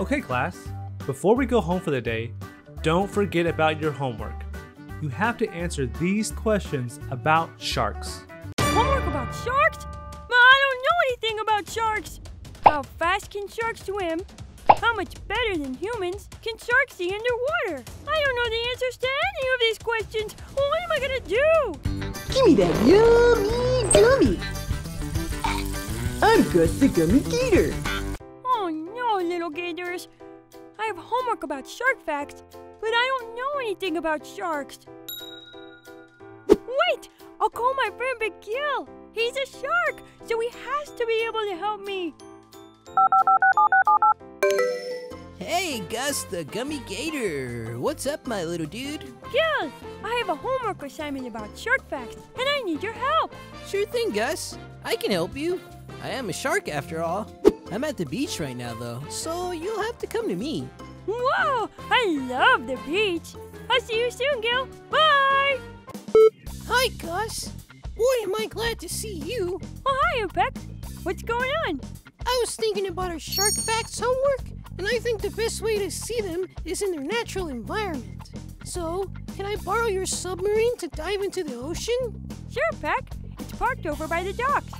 Okay, class, before we go home for the day, don't forget about your homework. You have to answer these questions about sharks. Homework about sharks? But I don't know anything about sharks. How fast can sharks swim? How much better than humans can sharks see underwater? I don't know the answers to any of these questions. What am I gonna do? Give me that yummy gummy. I'm Gus the Gummy Gator. Oh no, little gators. I have homework about shark facts, but I don't know anything about sharks. Wait! I'll call my friend Big Gill. He's a shark, so he has to be able to help me. Hey, Gus the Gummy Gator. What's up, my little dude? Gill, I have a homework assignment about shark facts, and I need your help. Sure thing, Gus. I can help you. I am a shark after all. I'm at the beach right now, though, so you'll have to come to me. Whoa! I love the beach. I'll see you soon, Gil. Bye! Hi, Gus. Boy, am I glad to see you. Oh, hi, Peck. What's going on? I was thinking about our shark facts homework, and I think the best way to see them is in their natural environment. So, can I borrow your submarine to dive into the ocean? Sure, Peck. It's parked over by the docks.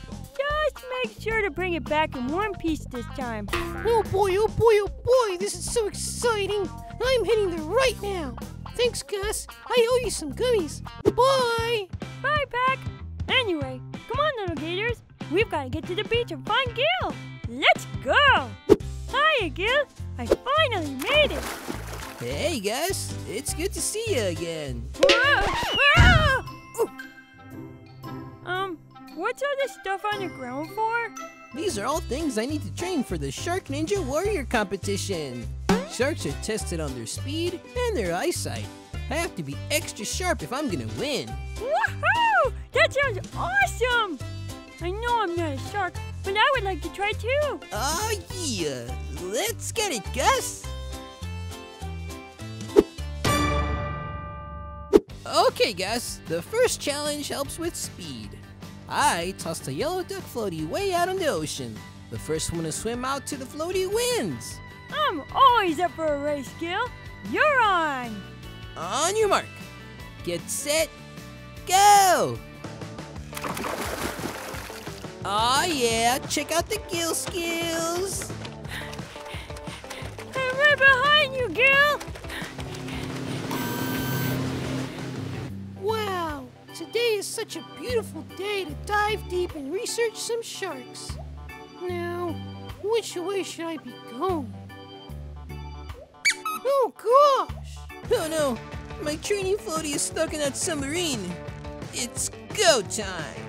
Just make sure to bring it back in one piece this time. Oh boy, oh boy, oh boy, this is so exciting. I'm heading there right now. Thanks, Gus. I owe you some gummies. Bye. Bye, Peck. Anyway, come on, little gators. We've got to get to the beach and find Gil. Let's go. Hiya, Gil. I finally made it. Hey, Gus. It's good to see you again. Whoa! Ah! What's all this stuff on the ground for? These are all things I need to train for the Shark Ninja Warrior competition. Sharks are tested on their speed and their eyesight. I have to be extra sharp if I'm gonna win. Woohoo! That sounds awesome! I know I'm not a shark, but I would like to try too. Oh yeah, let's get it, Gus. Okay, Gus, the first challenge helps with speed. I tossed a yellow duck floaty way out in the ocean. The first one to swim out to the floaty wins. I'm always up for a race, Gil. You're on. On your mark. Get set. Go! Aw oh, yeah, check out the gill skills. I'm right behind you, Gil. Such a beautiful day to dive deep and research some sharks. Now, which way should I be going? Oh gosh! Oh no, my training floaty is stuck in that submarine. It's go time!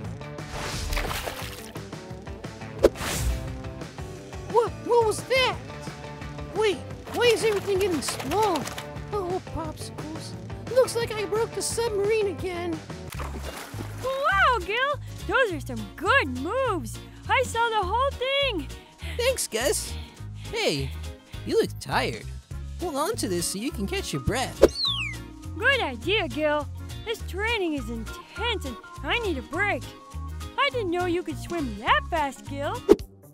What, what was that? Wait, why is everything getting small? Oh, popsicles. Looks like I broke the submarine again. Wow, Gil, those are some good moves. I saw the whole thing. Thanks, Gus. Hey, you look tired. Hold on to this so you can catch your breath. Good idea, Gil. This training is intense and I need a break. I didn't know you could swim that fast, Gil.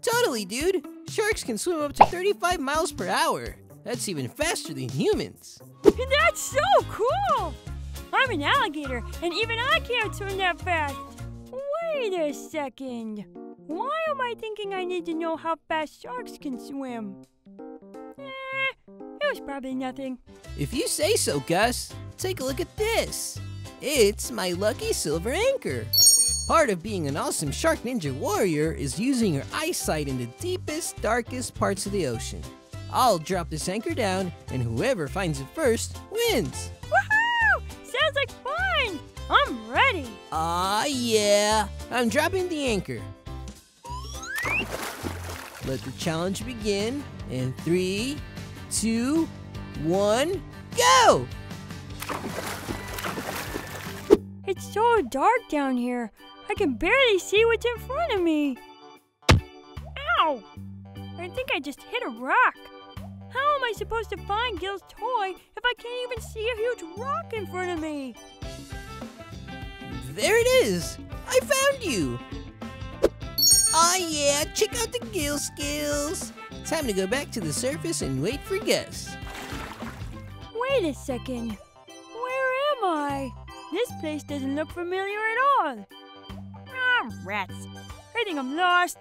Totally, dude. Sharks can swim up to 35 miles per hour. That's even faster than humans. That's so cool! I'm an alligator, and even I can't swim that fast. Wait a second. Why am I thinking I need to know how fast sharks can swim? Eh, it was probably nothing. If you say so, Gus, take a look at this. It's my lucky silver anchor. Part of being an awesome Shark Ninja Warrior is using your eyesight in the deepest, darkest parts of the ocean. I'll drop this anchor down, and whoever finds it first wins. Ready. Ah, yeah. I'm dropping the anchor. Let the challenge begin in three, two, one, go! It's so dark down here. I can barely see what's in front of me. Ow! I think I just hit a rock. How am I supposed to find Gil's toy if I can't even see a huge rock in front of me? There it is! I found you! Aw yeah, check out the gill skills. Time to go back to the surface and wait for Gus. Wait a second. Where am I? This place doesn't look familiar at all. Ah, rats. I think I'm lost.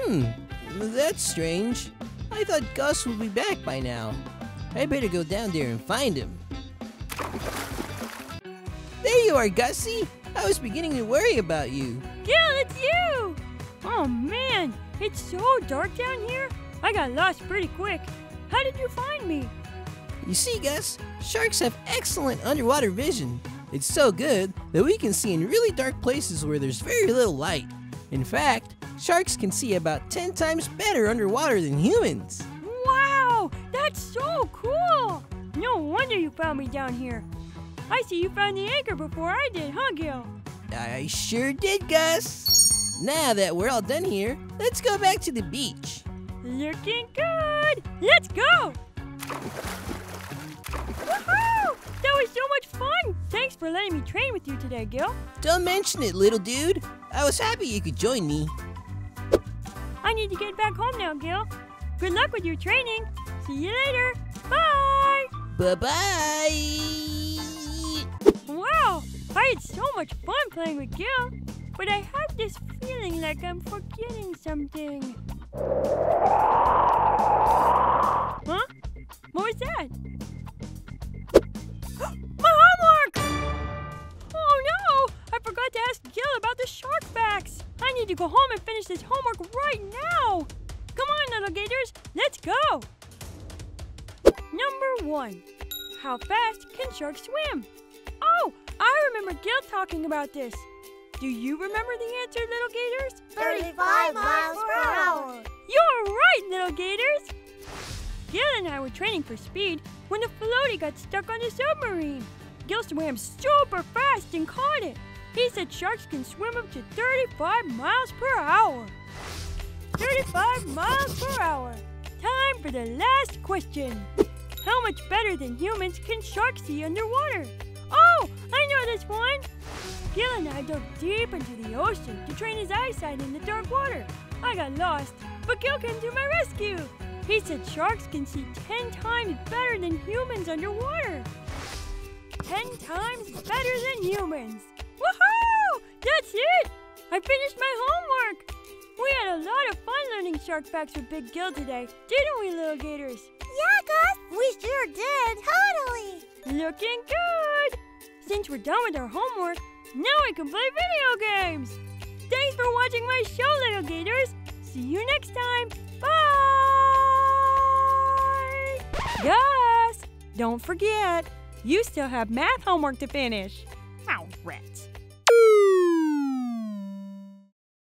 Hmm, that's strange. I thought Gus would be back by now. I better go down there and find him. You are, Gussie. I was beginning to worry about you. Gil, it's you! Oh man, it's so dark down here. I got lost pretty quick. How did you find me? You see, Gus, sharks have excellent underwater vision. It's so good that we can see in really dark places where there's very little light. In fact, sharks can see about 10 times better underwater than humans. Wow, that's so cool! No wonder you found me down here. I see you found the anchor before I did, huh, Gil? I sure did, Gus. Now that we're all done here, let's go back to the beach. Looking good! Let's go! Woohoo! That was so much fun! Thanks for letting me train with you today, Gil. Don't mention it, little dude. I was happy you could join me. I need to get back home now, Gil. Good luck with your training. See you later. Bye! Bye bye. Wow! I had so much fun playing with Gil, but I have this feeling like I'm forgetting something. Huh? What was that? My homework! Oh no! I forgot to ask Gil about the shark facts. I need to go home and finish this homework right now. Come on, little gators, let's go. Number one. How fast can sharks swim? I remember Gil talking about this. Do you remember the answer, little gators? 35 miles per hour. You're right, little gators! Gil and I were training for speed when the floaty got stuck on the submarine. Gil swam super fast and caught it. He said sharks can swim up to 35 miles per hour. 35 miles per hour. Time for the last question. How much better than humans can sharks see underwater? Oh, I know this one! Gil and I dug deep into the ocean to train his eyesight in the dark water. I got lost, but Gil came to my rescue. He said sharks can see 10 times better than humans underwater. 10 times better than humans. Woohoo! That's it! I finished my homework! We had a lot of fun learning shark facts with Big Gil today, didn't we, little gators? Yeah, Gus, we sure did. Totally. Looking good! Since we're done with our homework, now we can play video games! Thanks for watching my show, little gators! See you next time! Bye! Gus! Don't forget, you still have math homework to finish.